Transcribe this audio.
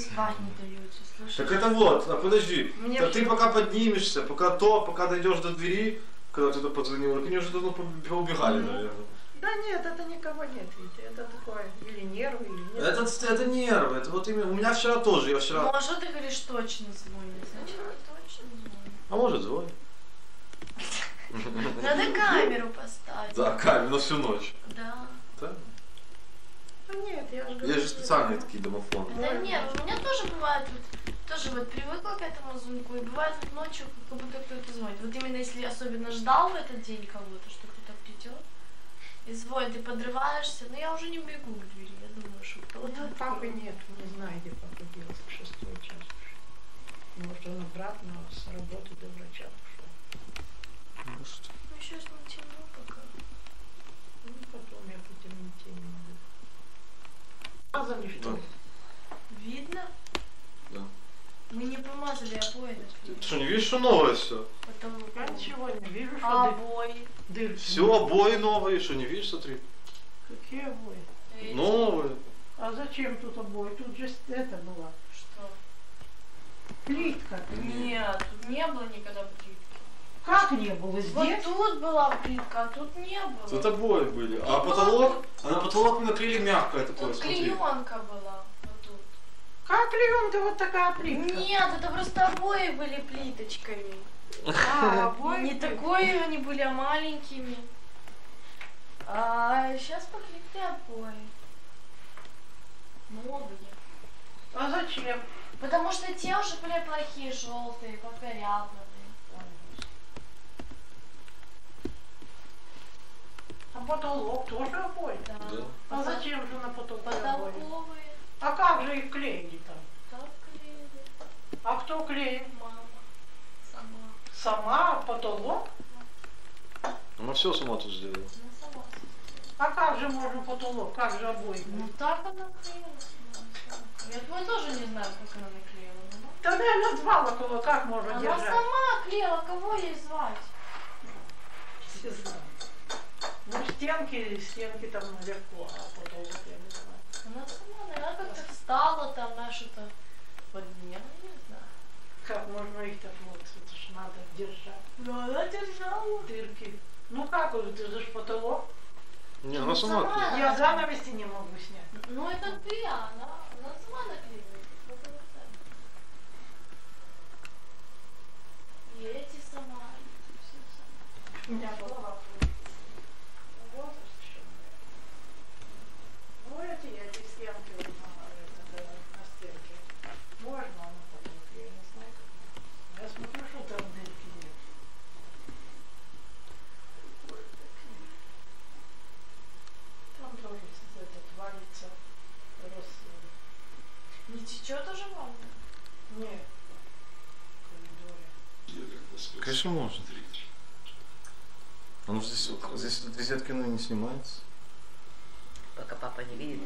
спать не даете, слушай. Так это вот, а подожди. Мне Да вообще- ты пока поднимешься, пока то, пока дойдешь до двери, когда кто-то позвонил, они уже давно поб- поубегали, Мгм. наверное. Да нет, это никого нет, Витя. Это такое, или нервы, или нет. Это, это нервы, это вот именно, у меня вчера тоже, я вчера... Ну а что ты говоришь, точно звонит? Значит, точно звонит. А может звонит? Надо камеру поставить. Да, камень на всю ночь. Да. Я же говорю. Есть же специальные такие домофоны. Да нет, у меня тоже бывает, вот, тоже вот привыкла к этому звонку, и бывает вот ночью, как будто кто-то звонит. Вот именно если особенно ждал в этот день кого-то, что кто-то придет, и звонит, ты подрываешься, но я уже не бегу к двери, я думаю, что кто-то... Ну, папы нет, не знаю, где папа делся в шестой час уже. Может, он обратно с работы до врача пошел. Может. Ну еще не темно пока. Ну, потом я по темноте не могу. Мазали что? Да. Видно? Да. Мы не помазали обои на Ты что, не видишь, что новое все? Потом Я ничего не вижу, что А дыр- обои? дырки. Все, обои новые, что не видишь, смотри. Какие обои? Эти. Новые. А зачем тут обои? Тут же это была. Что? Плитка. Нет, тут не было никогда. Как не было Вот здесь? тут была плитка, а тут не было. Тут обои были. А потолок, а на потолок мы наклеили мягкое такое, Тут смотри. клеенка была. Вот тут. Как клеенка вот такая плитка? Нет, это просто обои были плиточками. А, обои Не такой они были, а маленькими. А сейчас поклеили обои. Новые. А зачем? Потому что те уже были плохие, желтые, покорябленные. А потолок тоже обои? Да. Да. А зачем же на потолке обои? Потолковые. А как же их клеили там? Так клеили. А кто клеил? Мама. Сама. Сама потолок? Она все сама тут сделала. Она сама. А как же можно потолок? Как же обои? Ну так она клеила. Я думаю, тоже не знаю, как она наклеила. Да, наверное, звала кого, как можно Она держать? сама клеила, кого ей звать? Не знаю. Ну, стенки, стенки там наверху, а потолок я не знаю. Она сама, наверное, как-то встала там на что-то подняла, я не знаю. Как можно их так вот, это ж надо держать. Но она держала. Дырки. Ну как уже, ты же потолок. Не, Ну, она сама. Я занавеси не могу снять. Ну это ты, а она, она сама наклеивает. сто процентов. И эти сама, и все сама. У меня голова кружится. Возраст еще, наверное. Ну, эти, эти стенки вот на, это, на стенке. Можно на потолке, я не знаю, как можно. Я смотрю, что там дырки нет. Ой, какие. Там тоже этот валится рос... Не течет уже волна? Нет. Конечно, можно. Ну здесь, здесь розетки ну, не снимается. Пока папа не видит.